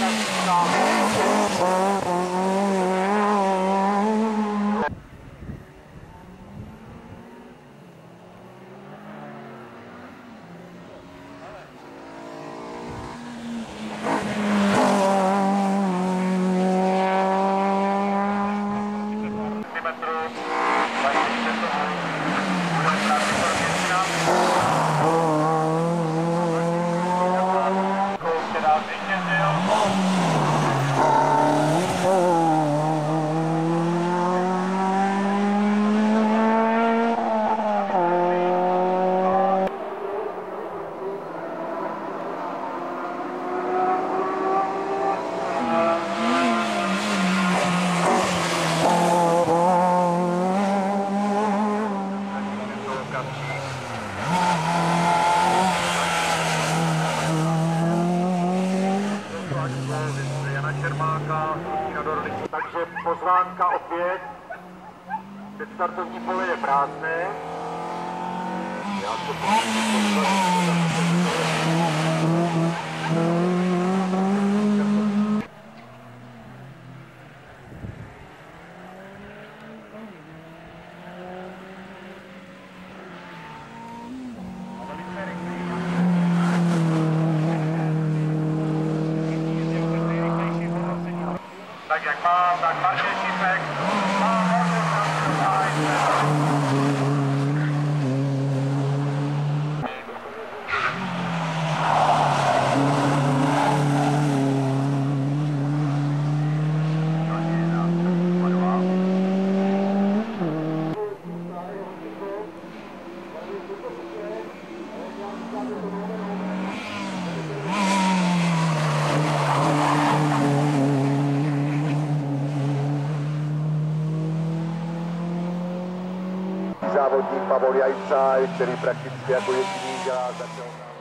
cho Takže pozvánka opět. Teď startovní pole je prázdné. Já se Tak jak mam, tak macie ścisek. Mam, závodník Pavol Jajcaj, který prakticky jako jediný dělá začal.